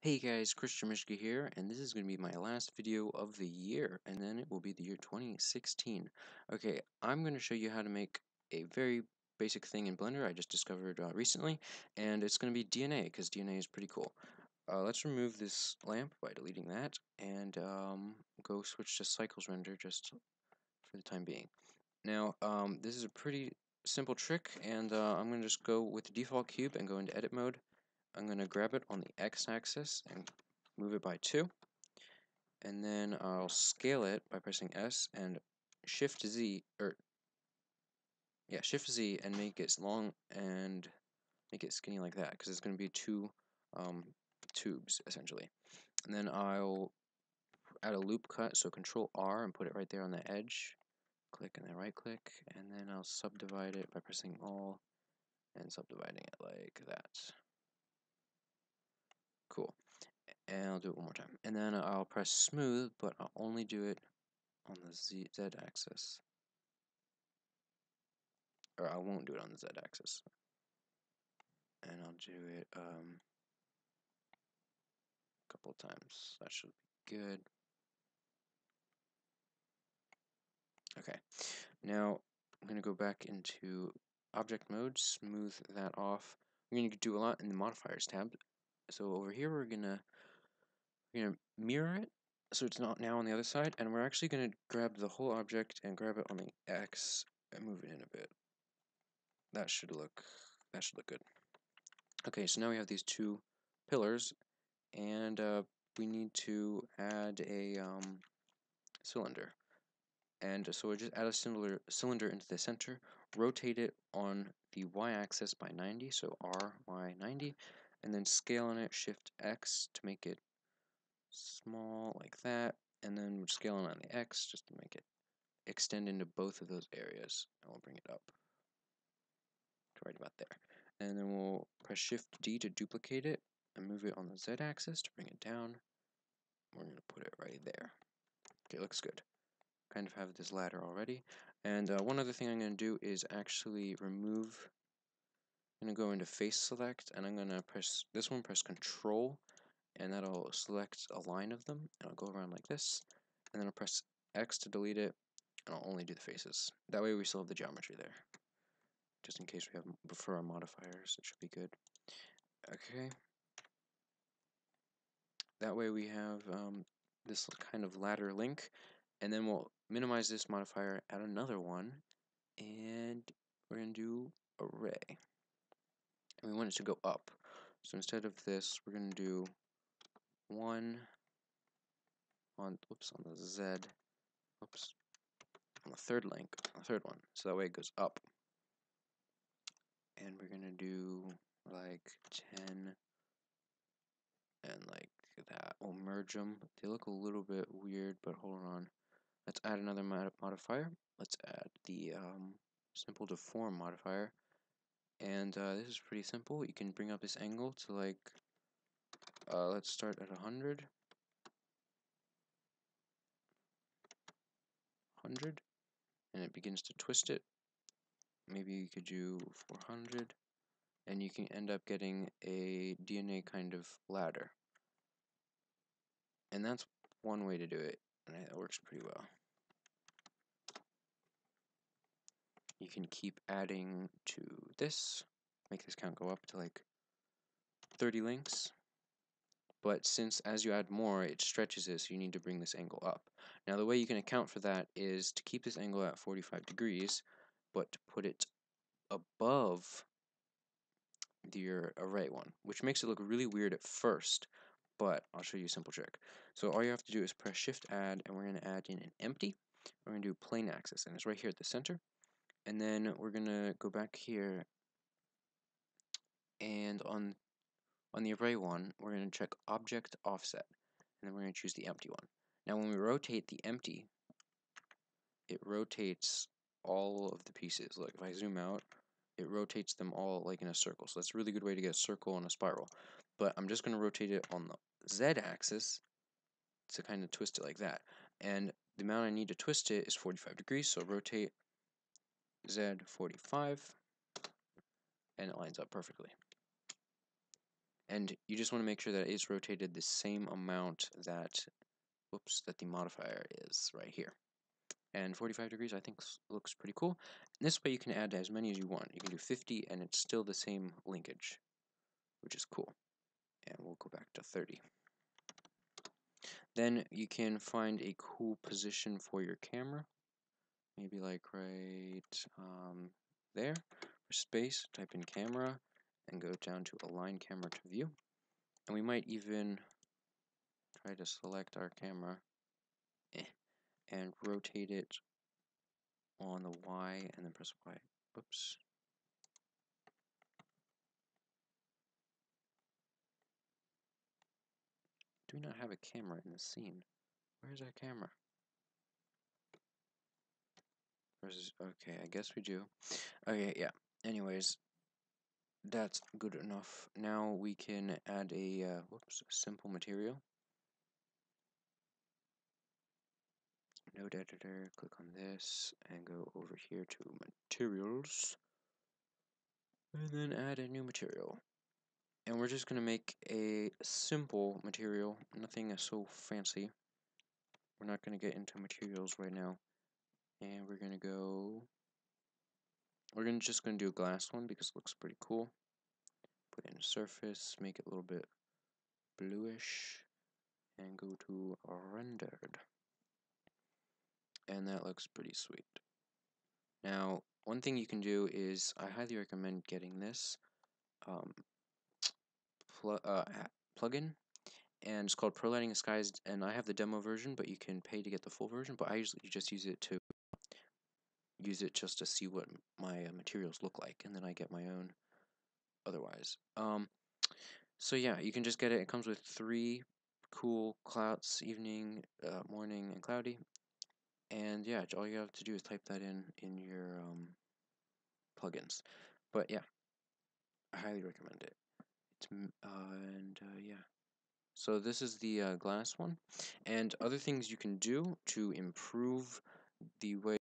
Hey guys, Kristian Mischke here, and this is going to be my last video of the year, and then it will be the year 2016. Okay, I'm going to show you how to make a very basic thing in Blender I just discovered uh, recently, and it's going to be DNA, because DNA is pretty cool. Uh, let's remove this lamp by deleting that, and um, go switch to Cycles Render just for the time being. Now, um, this is a pretty simple trick, and uh, I'm going to just go with the default cube and go into edit mode, I'm going to grab it on the x-axis and move it by 2. And then I'll scale it by pressing S and Shift Z, or yeah, Shift Z and make it long and make it skinny like that, because it's going to be two um, tubes, essentially. And then I'll add a loop cut, so Control R and put it right there on the edge. Click and then right click, and then I'll subdivide it by pressing All and subdividing it like that. Cool. And I'll do it one more time. And then I'll press smooth, but I'll only do it on the Z, Z axis. Or I won't do it on the Z axis. And I'll do it um, a couple times. That should be good. Okay. Now I'm going to go back into object mode, smooth that off. We're going to do a lot in the modifiers tab. So over here we're to we're to mirror it so it's not now on the other side and we're actually to grab the whole object and grab it on the X and move it in a bit. That should look that should look good. Okay, so now we have these two pillars and uh, we need to add a um, cylinder. And so we just add a cylinder, cylinder into the center, rotate it on the y-axis by 90, so R, Y, 90, and then scale on it, Shift X to make it small like that, and then we're scaling on the X just to make it extend into both of those areas, and we'll bring it up to right about there. And then we'll press Shift D to duplicate it and move it on the Z axis to bring it down. We're to put it right there. Okay, looks good. Kind of have this ladder already. And uh, one other thing I'm going to do is actually remove. I'm going to go into face select and I'm going to press this one, press control and that'll select a line of them and I'll go around like this and then I'll press X to delete it and I'll only do the faces. That way we still have the geometry there. Just in case we have for our modifiers, it should be good. Okay. That way we have um, this kind of ladder link and then we'll minimize this modifier, add another one, and we're going to do array. And we want it to go up. So instead of this, we're going to do one on oops on the Z, oops on the third link, the third one. So that way it goes up. And we're gonna do like 10 and like that. We'll merge them. They look a little bit weird, but hold on. Let's add another mod modifier. Let's add the um, simple deform modifier. And uh, this is pretty simple. You can bring up this angle to like, uh, let's start at 100. 100 and it begins to twist it maybe you could do 400 and you can end up getting a DNA kind of ladder and that's one way to do it and it works pretty well you can keep adding to this make this count go up to like 30 links. But since as you add more it stretches it so you need to bring this angle up. Now the way you can account for that is to keep this angle at 45 degrees but to put it above your array one which makes it look really weird at first but I'll show you a simple trick. So all you have to do is press shift add and we're going to add in an empty. We're going to do plane axis and it's right here at the center and then we're to go back here and on on the array one, we're to check object offset, and then we're to choose the empty one. Now when we rotate the empty, it rotates all of the pieces. like if I zoom out, it rotates them all like in a circle. So that's a really good way to get a circle and a spiral. But I'm just to rotate it on the z-axis to kind of twist it like that. And the amount I need to twist it is 45 degrees, so rotate z 45, and it lines up perfectly. and you just want to make sure that it's rotated the same amount that whoops that the modifier is right here. And 45 degrees I think looks pretty cool. This way you can add as many as you want. You can do 50 and it's still the same linkage which is cool. And we'll go back to 30 then you can find a cool position for your camera maybe like right um, there for space type in camera and go down to align camera to view and we might even try to select our camera eh, and rotate it on the Y and then press Y. Oops. Do we not have a camera in the scene? Where's our camera? Okay, I guess we do. Okay, yeah. Anyways, that's good enough. Now we can add a uh, whoops, simple material. Node editor, click on this, and go over here to materials, and then add a new material. And we're just going to make a simple material, nothing so fancy. We're not going to get into materials right now. And we're going to go, we're gonna, just going to do a glass one because it looks pretty cool. Put in a surface, make it a little bit bluish, and go to rendered and that looks pretty sweet. Now, one thing you can do is, I highly recommend getting this um, pl uh, plugin, and it's called Pro Lighting Skies, and I have the demo version, but you can pay to get the full version, but I usually just use it to use it just to see what my uh, materials look like, and then I get my own otherwise. Um, so yeah, you can just get it. It comes with three cool clouds, evening, uh, morning, and cloudy, and yeah, all you have to do is type that in in your um, plugins. But yeah, I highly recommend it. It's uh, and uh, yeah. So this is the uh, glass one, and other things you can do to improve the way